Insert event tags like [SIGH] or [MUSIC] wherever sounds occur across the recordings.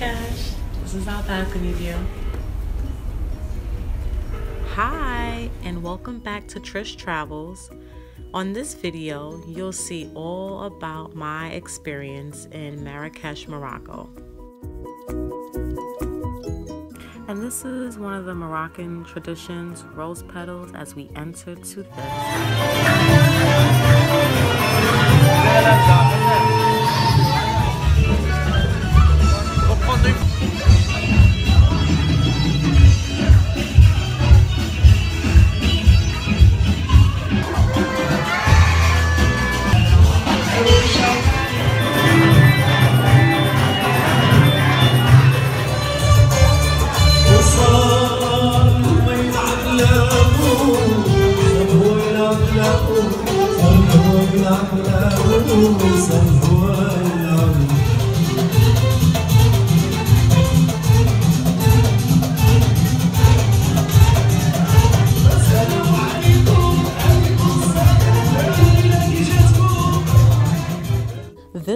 Marrakesh. This is our balcony view. Hi, and welcome back to Trish Travels. On this video, you'll see all about my experience in Marrakesh, Morocco. And this is one of the Moroccan traditions, rose petals, as we enter to this.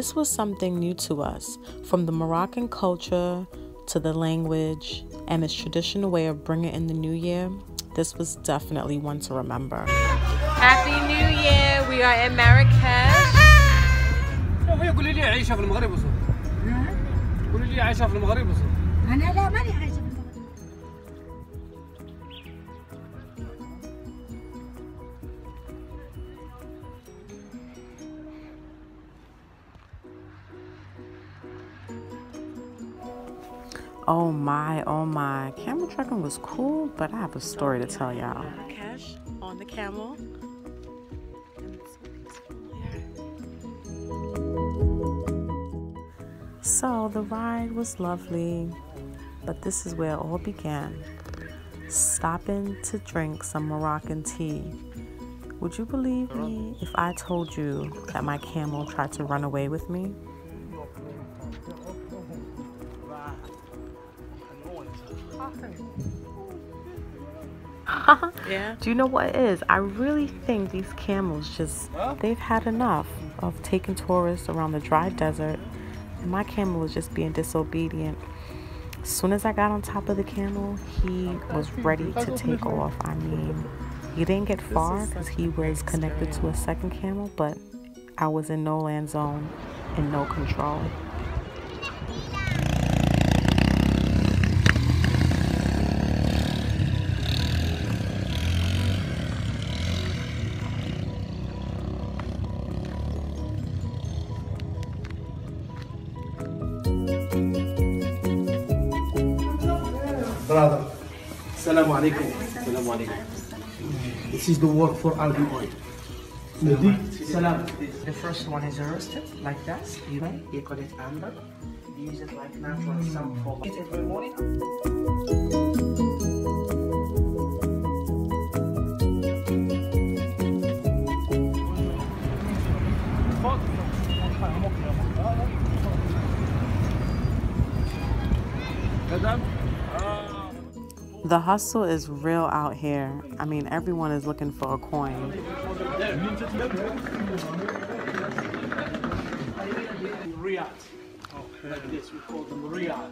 This was something new to us, from the Moroccan culture to the language and its traditional way of bringing in the new year. This was definitely one to remember. Happy New Year! We are in Marrakesh. قولي لي عايشه في المغرب وصول قولي لي عايشه في المغرب وصول انا لا ماني عايشه Oh my, oh my. Camel trekking was cool, but I have a story to tell y'all. Marrakesh on the camel. So the ride was lovely, but this is where it all began. Stopping to drink some Moroccan tea. Would you believe me if I told you that my camel tried to run away with me? [LAUGHS] yeah. Do you know what it is? I really think these camels just, they've had enough of taking tourists around the dry desert. And my camel was just being disobedient. As soon as I got on top of the camel, he was ready to take off. I [LAUGHS] mean, he didn't get far because he was connected to a second camel, but I was in no land zone and no control. Brother, Assalamu alaikum. Assalamu alaikum. This is the work for Albi oil. Salam. The first one is roasted like that. You know, you call it amber. You use it like natural sample. Eat every morning. The hustle is real out here. I mean, everyone is looking for a coin. Riyadh. Oh, like this, we call them Riyadh.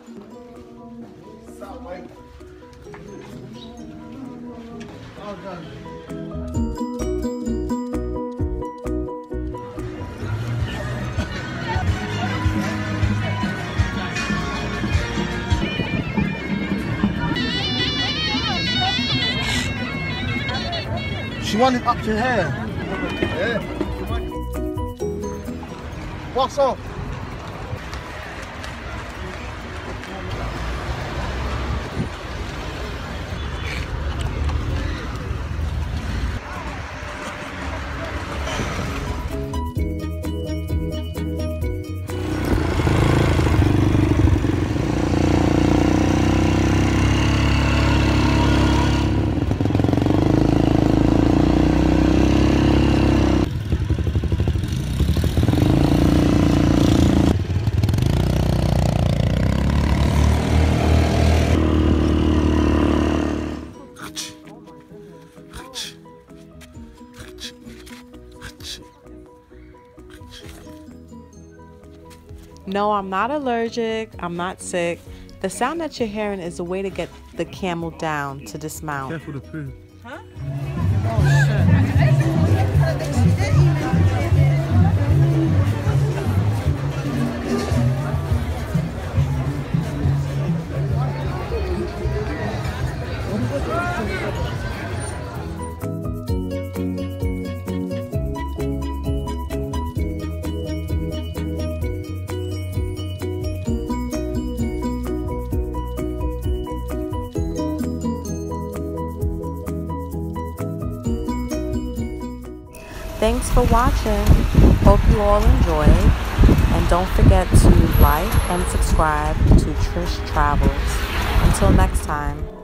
Wanted up to here. Yeah. What's up? No, I'm not allergic. I'm not sick. The sound that you're hearing is a way to get the camel down to dismount. Careful. Thanks for watching. Hope you all enjoyed. And don't forget to like and subscribe to Trish Travels. Until next time.